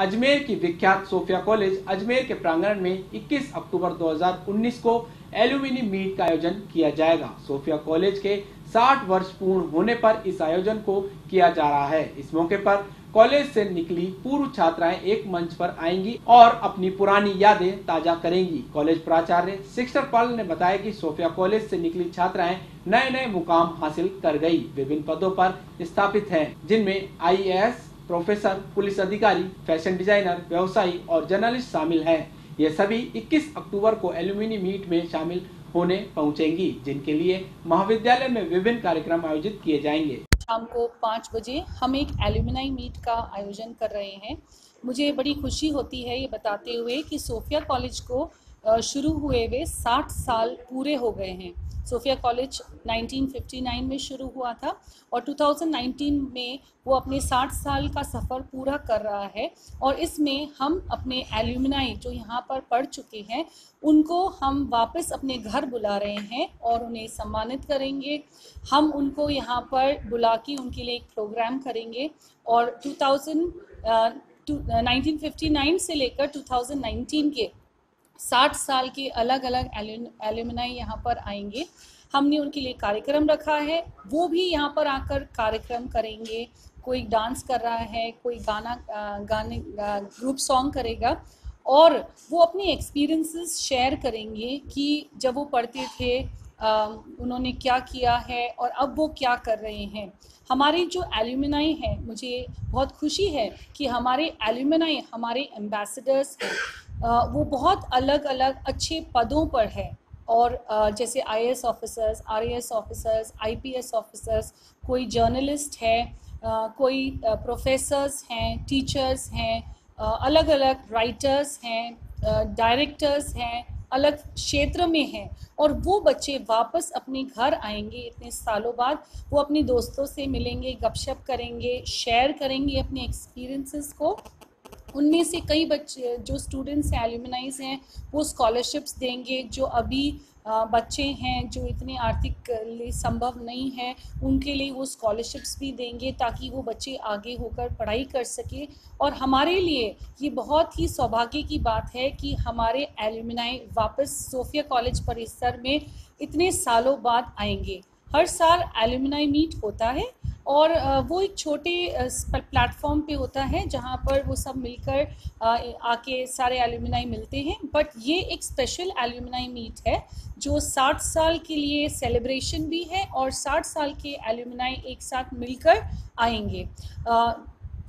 अजमेर की विख्यात Sophia college Ajmer के प्रांगण में 21 अक्टूबर 2019 को एल्यूमिनी मीट का आयोजन किया जाएगा। सोफिया कॉलेज के 60 वर्ष पूर्ण होने पर इस आयोजन को किया जा रहा है। इस मौके पर कॉलेज से निकली पूर्व छात्राएँ एक मंच पर आएँगी और अपनी पुरानी यादें ताज़ा करेंगी। कॉलेज प्राचार्य शिक्षक पाल ने बताया कि सोफिया कॉलेज से निकली छात्राएँ नए नए मुकाम हासिल कर गई। विभिन्न पदों पर स्थापित हैं, जिनमें आईएएस प्रोफेसर, पुलिस अधिकारी, फ़ैशन डिज़ाइनर, व्यवसायी और जर्नलिस्ट शामिल हैं। ये सभी 21 अक्टूबर को एल्यूमिनी मीट में शामिल होने पहुंचेंगी, जिनके लिए महाविद्यालय में विभिन्न कार्यक्रम आयोजित किए जाएँगे। शाम को पाँच बजे हम एक एल्यूमिनाई मीट का आयोजन कर रहे हैं। मुझे बड़ी खुशी होती है ये बताते हुए कि सोफिया कॉलेज को शुरू हुए हुए साठ साल पूरे हो गए हैं। सोफिया कॉलेज 1959 में शुरू हुआ था और 2019 में वो अपने 60 साल का सफ़र पूरा कर रहा है और इसमें हम अपने एल्यूमिनाई जो यहाँ पर पढ़ चुके हैं, उनको हम वापस अपने घर बुला रहे हैं और उन्हें सम्मानित करेंगे। हम उनको यहाँ पर बुला के उनके लिए एक प्रोग्राम करेंगे और 2000 1959 से लेकर 2019 के साठ साल के अलग अलग एल्यूमिनाई यहाँ पर आएँगे। हमने उनके लिए कार्यक्रम रखा है। वो भी यहाँ पर आकर कार्यक्रम करेंगे। कोई डांस कर रहा है, कोई गाना गाने ग्रुप सॉन्ग करेगा और वो अपनी एक्सपीरियंसेस शेयर करेंगे कि जब वो पढ़ते थे उन्होंने क्या किया है और अब वो क्या कर रहे हैं। हमारी जो एल्यूमिनाई है, मुझे बहुत खुशी है कि हमारे एल्यूमिनाई हमारे एम्बेसडर्स हैं। वो बहुत अलग अलग अच्छे पदों पर है। और जैसे IAS officers RAS officers IPS officers कोई जर्नलिस्ट है कोई प्रोफेसर्स हैं टीचर्स हैं अलग अलग राइटर्स हैं डायरेक्टर्स हैं, अलग क्षेत्र में हैं। और वो बच्चे वापस अपने घर आएँगे इतने सालों बाद, वो अपने दोस्तों से मिलेंगे, गपशप करेंगे शेयर करेंगे अपने एक्सपीरियंसेस को। उनमें से कई बच्चे जो स्टूडेंट्स हैं एल्यूमिनाइज हैं, वो स्कॉलरशिप्स देंगे, जो अभी बच्चे हैं, जो इतने आर्थिक संभव नहीं है, उनके लिए वो स्कॉलरशिप्स भी देंगे ताकि वो बच्चे आगे होकर पढ़ाई कर सके। और हमारे लिए ये बहुत ही सौभाग्य की बात है कि हमारे एल्यूमिनाई वापस सोफिया कॉलेज परिसर में इतने सालों बाद आएँगे। हर साल एल्यूमिनाई मीट होता है और वो एक छोटे प्लेटफॉर्म पे होता है जहाँ पर वो सब मिलकर आके सारे एल्यूमिनाई मिलते हैं। बट ये एक स्पेशल एल्यूमिनाई मीट है जो 60 साल के लिए सेलिब्रेशन भी है और 60 साल के एल्यूमिनाई एक साथ मिलकर आएँगे।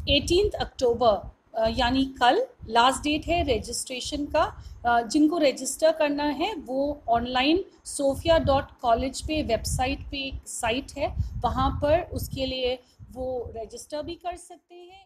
एटीन अक्टूबर यानी कल लास्ट डेट है रजिस्ट्रेशन का। जिनको रजिस्टर करना है, वो ऑनलाइन सोफिया डॉट कॉलेज पे वेबसाइट पे एक साइट है। वहाँ पर उसके लिए वो रजिस्टर भी कर सकते हैं